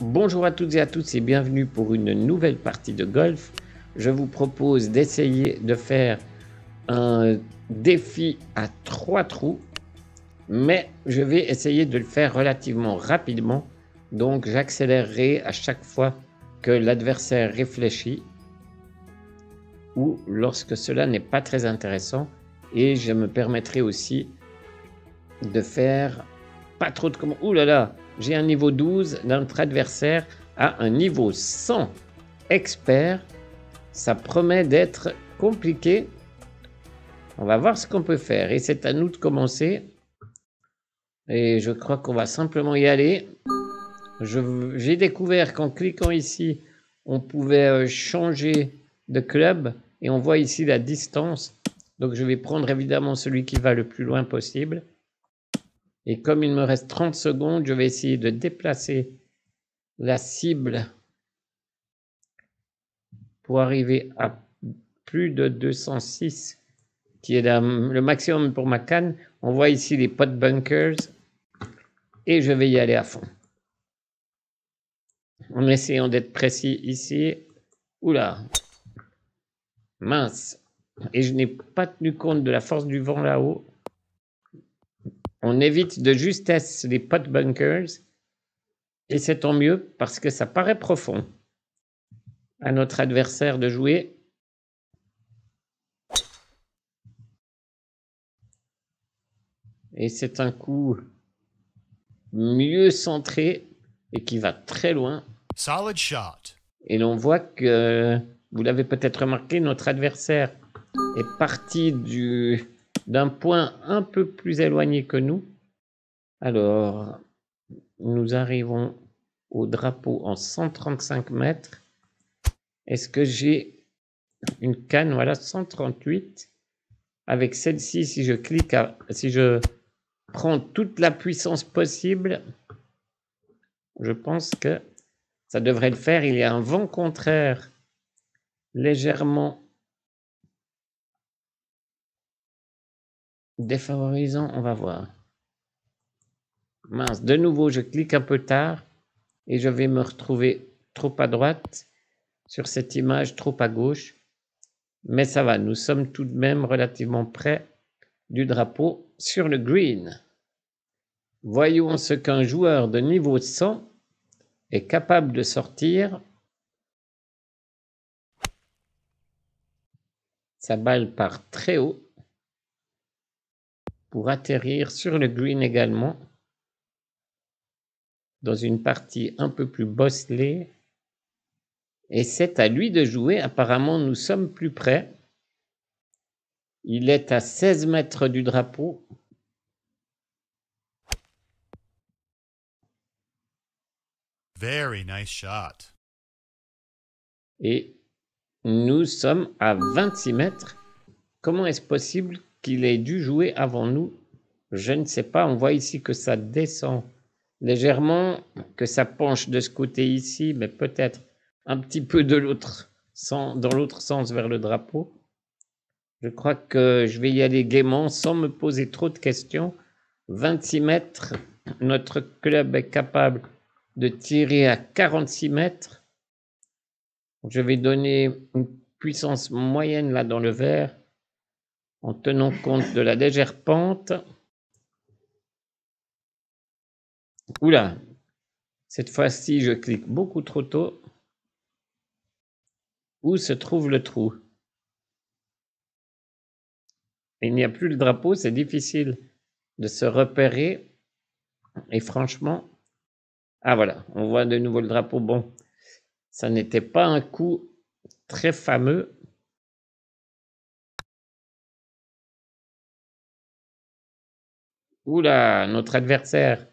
Bonjour à toutes et à tous et bienvenue pour une nouvelle partie de golf. Je vous propose d'essayer de faire un défi à trois trous, mais je vais essayer de le faire relativement rapidement. Donc j'accélérerai à chaque fois que l'adversaire réfléchit ou lorsque cela n'est pas très intéressant. Et je me permettrai aussi de faire pas trop de comment. Ouh là là, j'ai un niveau 12, notre adversaire a un niveau 100 expert. Ça promet d'être compliqué. On va voir ce qu'on peut faire et c'est à nous de commencer. Et je crois qu'on va simplement y aller. J'ai découvert qu'en cliquant ici, on pouvait euh, changer de club et on voit ici la distance. Donc je vais prendre évidemment celui qui va le plus loin possible. Et comme il me reste 30 secondes, je vais essayer de déplacer la cible pour arriver à plus de 206, qui est le maximum pour ma canne. On voit ici les pot bunkers et je vais y aller à fond. En essayant d'être précis ici. Oula, mince. Et je n'ai pas tenu compte de la force du vent là-haut. On évite de justesse les pot bunkers et c'est tant mieux parce que ça paraît profond à notre adversaire de jouer. Et c'est un coup mieux centré et qui va très loin. Solid shot. Et l'on voit que, vous l'avez peut-être remarqué, notre adversaire est parti du, d'un point un peu plus éloigné que nous. Alors, nous arrivons au drapeau en 135 mètres. Est-ce que j'ai une canne? Voilà, 138. Avec celle-ci, si je clique, si je prends toute la puissance possible, je pense que ça devrait le faire. Il y a un vent contraire légèrement Défavorisant, on va voir. Mince, de nouveau, je clique un peu tard et je vais me retrouver trop à droite sur cette image, trop à gauche. Mais ça va, nous sommes tout de même relativement près du drapeau sur le green. Voyons ce qu'un joueur de niveau 100 est capable de sortir. Sa balle part très haut pour atterrir sur le green également, dans une partie un peu plus bosselée. Et c'est à lui de jouer. Apparemment, nous sommes plus près. Il est à 16 mètres du drapeau. Very nice shot. Et nous sommes à 26 mètres. Comment est-ce possible qu'il ait dû jouer avant nous. Je ne sais pas. On voit ici que ça descend légèrement, que ça penche de ce côté ici, mais peut-être un petit peu de l'autre dans l'autre sens vers le drapeau. Je crois que je vais y aller gaiement sans me poser trop de questions. 26 mètres, notre club est capable de tirer à 46 mètres. Je vais donner une puissance moyenne là dans le vert en tenant compte de la légère pente. Oula, cette fois-ci, je clique beaucoup trop tôt. Où se trouve le trou? Il n'y a plus le drapeau, c'est difficile de se repérer. Et franchement, ah voilà, on voit de nouveau le drapeau. Bon, ça n'était pas un coup très fameux. Oula, notre adversaire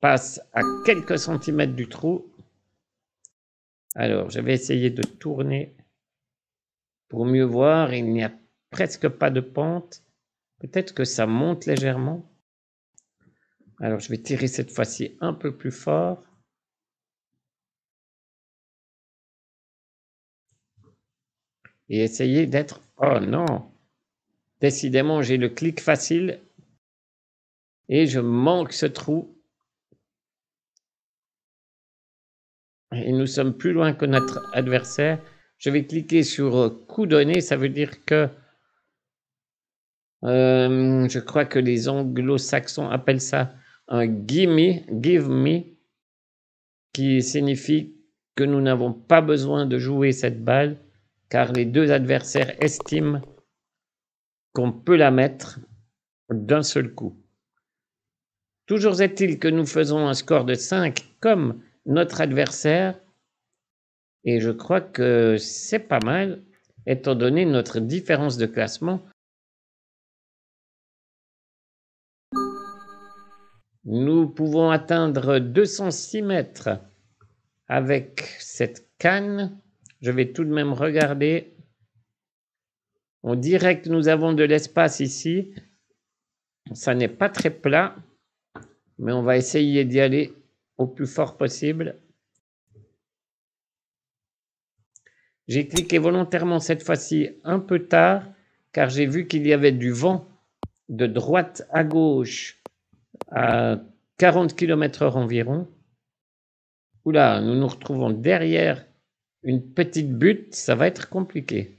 passe à quelques centimètres du trou. Alors, je vais essayer de tourner pour mieux voir. Il n'y a presque pas de pente. Peut-être que ça monte légèrement. Alors, je vais tirer cette fois-ci un peu plus fort. Et essayer d'être... Oh non Décidément, j'ai le clic facile et je manque ce trou. Et nous sommes plus loin que notre adversaire. Je vais cliquer sur coup donné. Ça veut dire que euh, je crois que les anglo-saxons appellent ça un gimme, give me, qui signifie que nous n'avons pas besoin de jouer cette balle, car les deux adversaires estiment qu'on peut la mettre d'un seul coup. Toujours est-il que nous faisons un score de 5 comme notre adversaire, et je crois que c'est pas mal, étant donné notre différence de classement Nous pouvons atteindre 206 mètres avec cette canne. Je vais tout de même regarder. On dirait que nous avons de l'espace ici. Ça n'est pas très plat, mais on va essayer d'y aller au plus fort possible. J'ai cliqué volontairement cette fois-ci un peu tard, car j'ai vu qu'il y avait du vent de droite à gauche à 40 km heure environ. Oula, nous nous retrouvons derrière une petite butte, ça va être compliqué.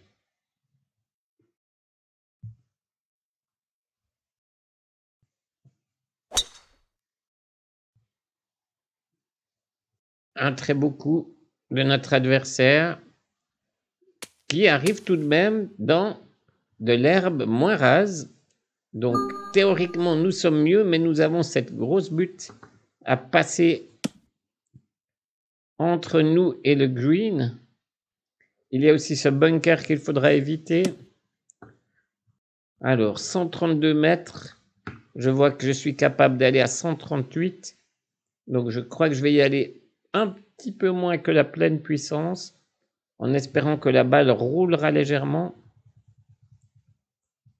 Un très beau coup de notre adversaire qui arrive tout de même dans de l'herbe moins rase donc théoriquement, nous sommes mieux, mais nous avons cette grosse butte à passer entre nous et le green. Il y a aussi ce bunker qu'il faudra éviter. Alors, 132 mètres. Je vois que je suis capable d'aller à 138. Donc, je crois que je vais y aller un petit peu moins que la pleine puissance, en espérant que la balle roulera légèrement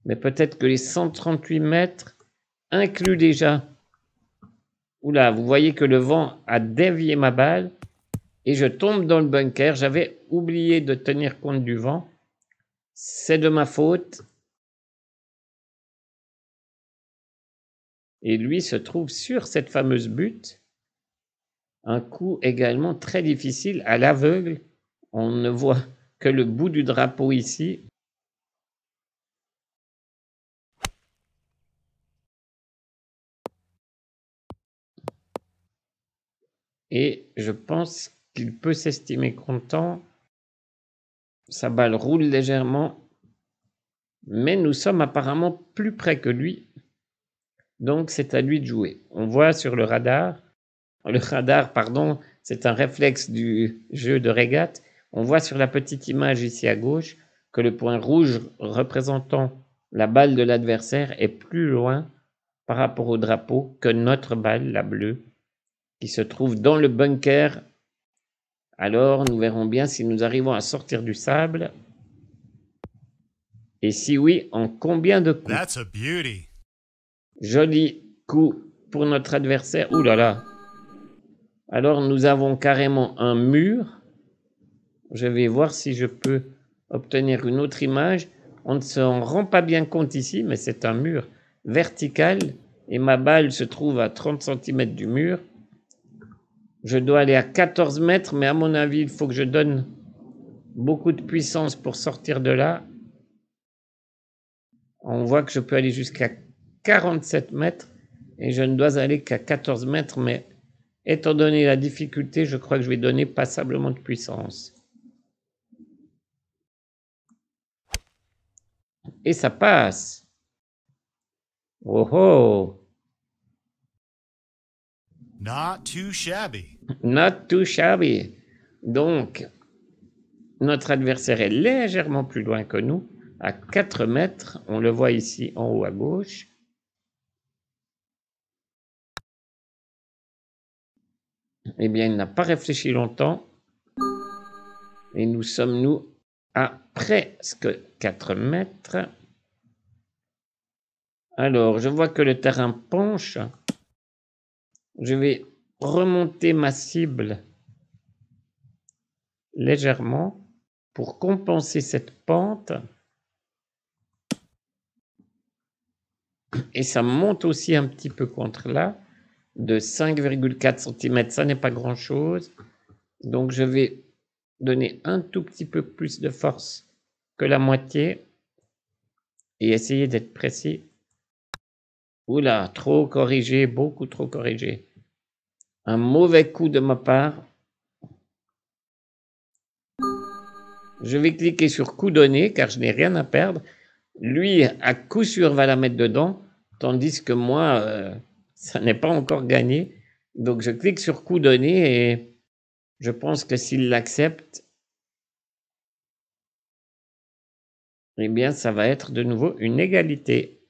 mais peut-être que les 138 mètres incluent déjà. Oula, vous voyez que le vent a dévié ma balle et je tombe dans le bunker. J'avais oublié de tenir compte du vent. C'est de ma faute. Et lui se trouve sur cette fameuse butte. Un coup également très difficile à l'aveugle. On ne voit que le bout du drapeau ici. et je pense qu'il peut s'estimer content. Sa balle roule légèrement, mais nous sommes apparemment plus près que lui. Donc c'est à lui de jouer. On voit sur le radar, le radar, pardon, c'est un réflexe du jeu de régate. On voit sur la petite image ici à gauche que le point rouge représentant la balle de l'adversaire est plus loin par rapport au drapeau que notre balle, la bleue, qui se trouve dans le bunker. Alors nous verrons bien si nous arrivons à sortir du sable. Et si oui, en combien de coups? That's a beauty. Joli coup pour notre adversaire. Ouh là là. Alors nous avons carrément un mur. Je vais voir si je peux obtenir une autre image. On ne s'en rend pas bien compte ici, mais c'est un mur vertical et ma balle se trouve à 30 cm du mur. Je dois aller à 14 mètres, mais à mon avis, il faut que je donne beaucoup de puissance pour sortir de là. On voit que je peux aller jusqu'à 47 mètres et je ne dois aller qu'à 14 mètres, mais étant donné la difficulté, je crois que je vais donner passablement de puissance. Et ça passe. Oh oh Not too shabby. Not too shabby. Donc, notre adversaire est légèrement plus loin que nous, à 4 mètres. On le voit ici en haut à gauche. Eh bien, il n'a pas réfléchi longtemps. Et nous sommes, nous, à presque 4 mètres. Alors, je vois que le terrain penche. Je vais remonter ma cible légèrement pour compenser cette pente. Et ça monte aussi un petit peu contre là, de 5,4 cm, ça n'est pas grand-chose. Donc je vais donner un tout petit peu plus de force que la moitié et essayer d'être précis. Oula, trop corrigé, beaucoup trop corrigé. Un mauvais coup de ma part. Je vais cliquer sur coup donné car je n'ai rien à perdre. Lui, à coup sûr, va la mettre dedans, tandis que moi, euh, ça n'est pas encore gagné. Donc je clique sur coup donné et je pense que s'il l'accepte, eh bien, ça va être de nouveau une égalité.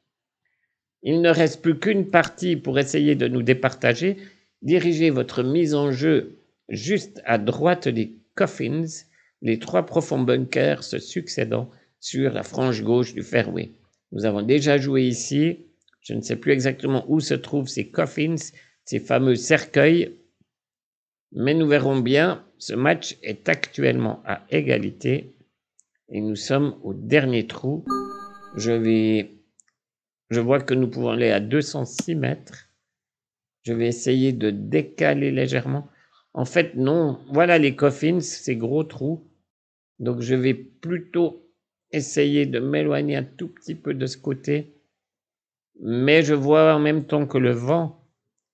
Il ne reste plus qu'une partie pour essayer de nous départager. Dirigez votre mise en jeu juste à droite des coffins, les trois profonds bunkers se succédant sur la frange gauche du fairway. Nous avons déjà joué ici. Je ne sais plus exactement où se trouvent ces coffins, ces fameux cercueils. Mais nous verrons bien, ce match est actuellement à égalité et nous sommes au dernier trou. Je vais, je vois que nous pouvons aller à 206 mètres. Je vais essayer de décaler légèrement. En fait, non. Voilà les coffins, ces gros trous. Donc, je vais plutôt essayer de m'éloigner un tout petit peu de ce côté. Mais je vois en même temps que le vent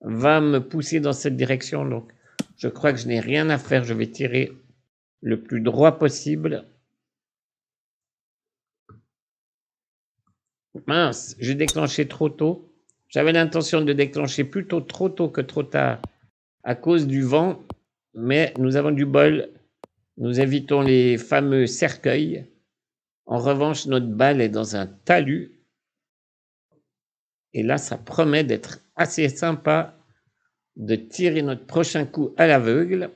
va me pousser dans cette direction. Donc, je crois que je n'ai rien à faire. Je vais tirer le plus droit possible Mince, j'ai déclenché trop tôt. J'avais l'intention de déclencher plutôt trop tôt que trop tard à cause du vent, mais nous avons du bol. Nous évitons les fameux cercueils. En revanche, notre balle est dans un talus. Et là, ça promet d'être assez sympa de tirer notre prochain coup à l'aveugle.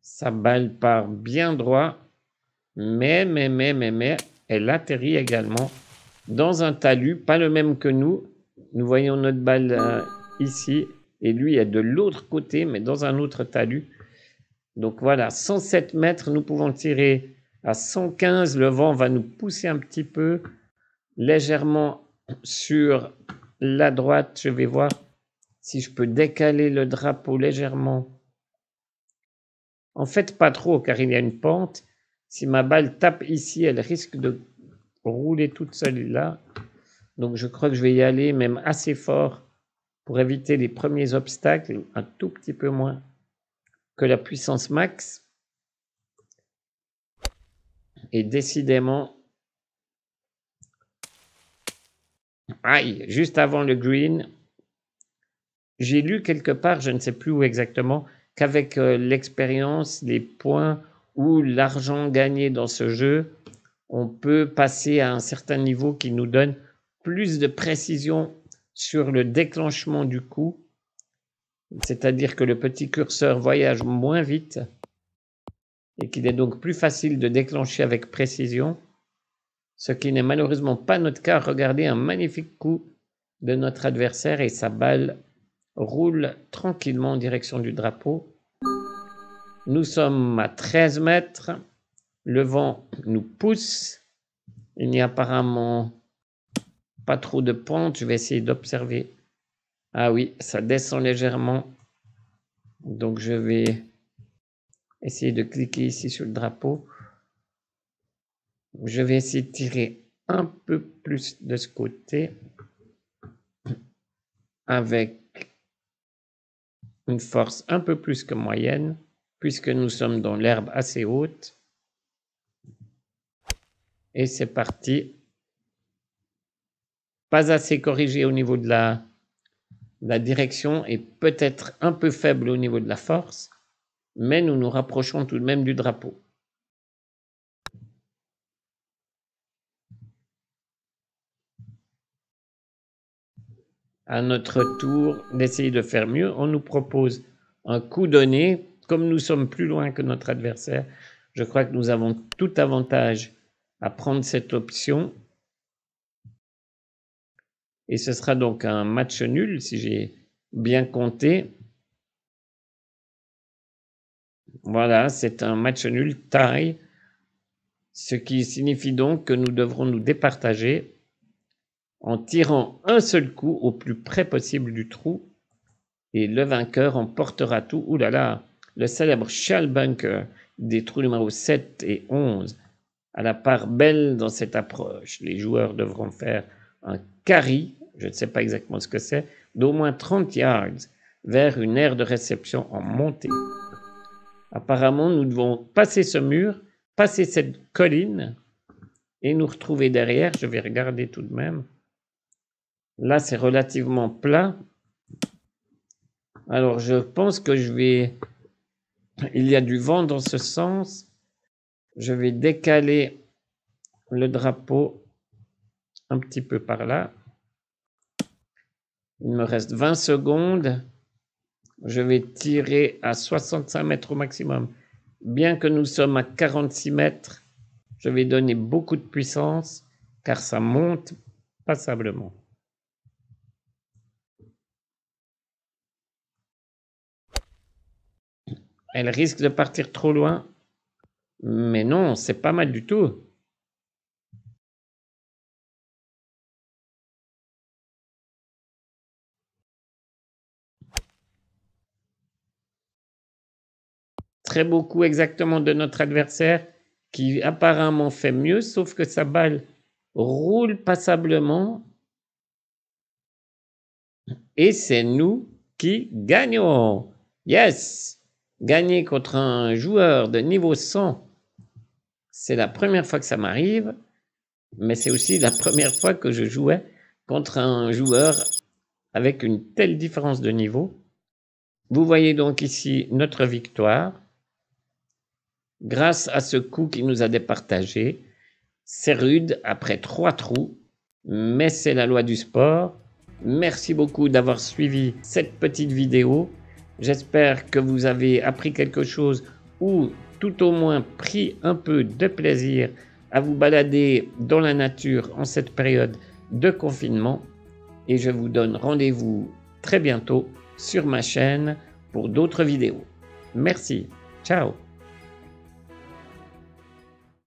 Sa balle part bien droit. Mais, mais, mais, mais, mais, elle atterrit également dans un talus, pas le même que nous. Nous voyons notre balle euh, ici, et lui est de l'autre côté, mais dans un autre talus. Donc voilà, 107 mètres, nous pouvons tirer à 115. Le vent va nous pousser un petit peu légèrement sur la droite. Je vais voir si je peux décaler le drapeau légèrement. En fait, pas trop, car il y a une pente. Si ma balle tape ici, elle risque de rouler toute seule là. Donc je crois que je vais y aller même assez fort pour éviter les premiers obstacles, un tout petit peu moins que la puissance max. Et décidément, aïe, juste avant le green, j'ai lu quelque part, je ne sais plus où exactement, qu'avec euh, l'expérience, les points où l'argent gagné dans ce jeu, on peut passer à un certain niveau qui nous donne plus de précision sur le déclenchement du coup, c'est-à-dire que le petit curseur voyage moins vite et qu'il est donc plus facile de déclencher avec précision, ce qui n'est malheureusement pas notre cas. Regardez un magnifique coup de notre adversaire et sa balle roule tranquillement en direction du drapeau. Nous sommes à 13 mètres. Le vent nous pousse. Il n'y a apparemment pas trop de pente. Je vais essayer d'observer. Ah oui, ça descend légèrement. Donc je vais essayer de cliquer ici sur le drapeau. Je vais essayer de tirer un peu plus de ce côté avec une force un peu plus que moyenne puisque nous sommes dans l'herbe assez haute. Et c'est parti. Pas assez corrigé au niveau de la, la direction et peut-être un peu faible au niveau de la force, mais nous nous rapprochons tout de même du drapeau. À notre tour d'essayer de faire mieux, on nous propose un coup donné comme nous sommes plus loin que notre adversaire, je crois que nous avons tout avantage à prendre cette option. Et ce sera donc un match nul si j'ai bien compté. Voilà, c'est un match nul taille, ce qui signifie donc que nous devrons nous départager en tirant un seul coup au plus près possible du trou Et le vainqueur emportera tout. Ouh là là, le célèbre Charles Bunker des trous numéro 7 et 11 à la part belle dans cette approche. Les joueurs devront faire un carry, je ne sais pas exactement ce que c'est, d'au moins 30 yards vers une aire de réception en montée. Apparemment, nous devons passer ce mur, passer cette colline et nous retrouver derrière. Je vais regarder tout de même. Là, c'est relativement plat. Alors, je pense que je vais... Il y a du vent dans ce sens. Je vais décaler le drapeau un petit peu par là. Il me reste 20 secondes. Je vais tirer à 65 mètres au maximum. Bien que nous sommes à 46 mètres, je vais donner beaucoup de puissance car ça monte passablement. Elle risque de partir trop loin. Mais non, c'est pas mal du tout. Très beaucoup exactement de notre adversaire qui apparemment fait mieux, sauf que sa balle roule passablement. Et c'est nous qui gagnons. Yes! Gagner contre un joueur de niveau 100, c'est la première fois que ça m'arrive, mais c'est aussi la première fois que je jouais contre un joueur avec une telle différence de niveau. Vous voyez donc ici notre victoire grâce à ce coup qui nous a départagé. C'est rude après trois trous, mais c'est la loi du sport. Merci beaucoup d'avoir suivi cette petite vidéo. J'espère que vous avez appris quelque chose ou tout au moins pris un peu de plaisir à vous balader dans la nature en cette période de confinement. Et je vous donne rendez-vous très bientôt sur ma chaîne pour d'autres vidéos. Merci. Ciao